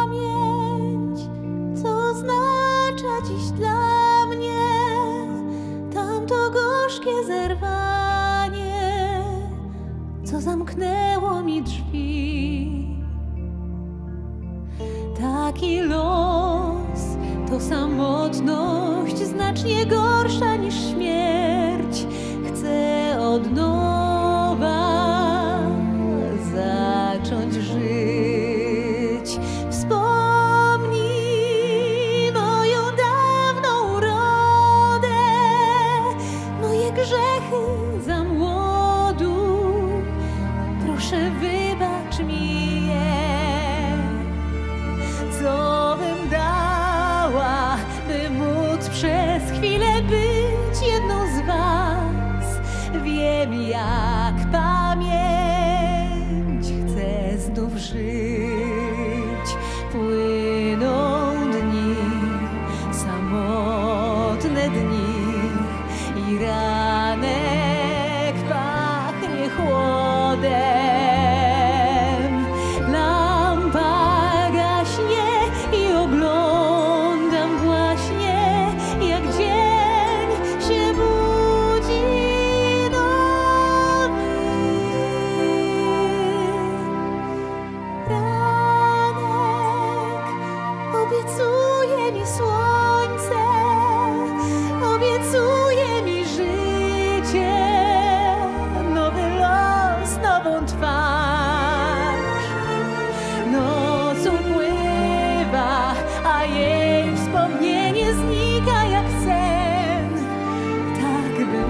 Pamięć, co oznacza dziś dla mnie tamto gorzkie zerwanie, co zamknęło mi drzwi. Taki los to samotność znacznie gorsza niż śmierć. Chcę od Proszę wybacz mi je. Co bym dała, by móc przez chwilę być jedną z was? Wiem, jak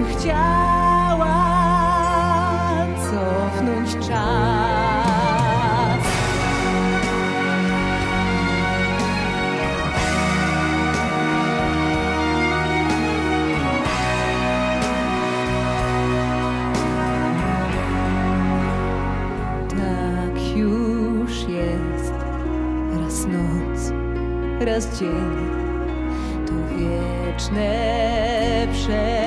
chciała cofnąć czas. Tak już jest. Raz noc, raz dzień. To wieczne przemijanie.